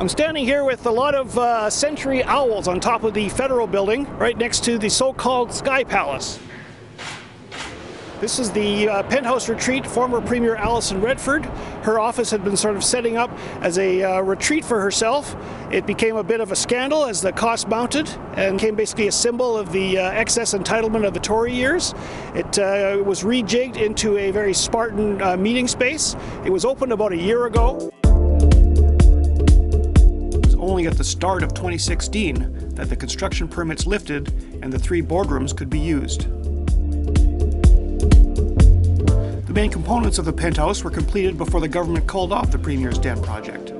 I'm standing here with a lot of uh, century owls on top of the federal building, right next to the so-called Sky Palace. This is the uh, penthouse retreat, former Premier Alison Redford. Her office had been sort of setting up as a uh, retreat for herself. It became a bit of a scandal as the cost mounted and became basically a symbol of the uh, excess entitlement of the Tory years. It uh, was rejigged into a very Spartan uh, meeting space. It was opened about a year ago It was only at the start of 2016 that the construction permits lifted and the three boardrooms could be used. The main components of the penthouse were completed before the government called off the Premier's Den project.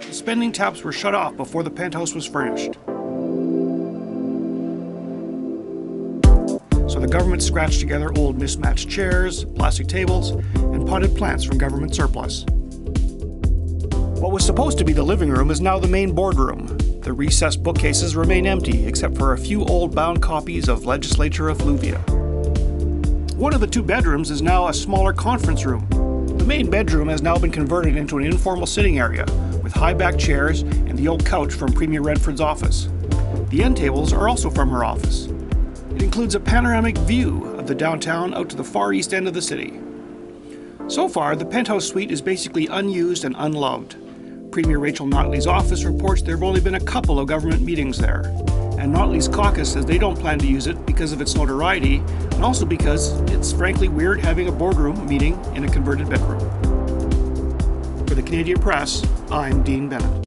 The spending taps were shut off before the penthouse was furnished. So the government scratched together old mismatched chairs, plastic tables, and potted plants from government surplus. What was supposed to be the living room is now the main boardroom. The recessed bookcases remain empty, except for a few old bound copies of Legislature Effluvia. One of the two bedrooms is now a smaller conference room. The main bedroom has now been converted into an informal sitting area, with high back chairs and the old couch from Premier Redford's office. The end tables are also from her office. It includes a panoramic view of the downtown out to the far east end of the city. So far, the penthouse suite is basically unused and unloved. Premier Rachel Notley's office reports there have only been a couple of government meetings there. And Notley's caucus says they don't plan to use it because of its notoriety, and also because it's frankly weird having a boardroom meeting in a converted bedroom. For the Canadian Press, I'm Dean Bennett.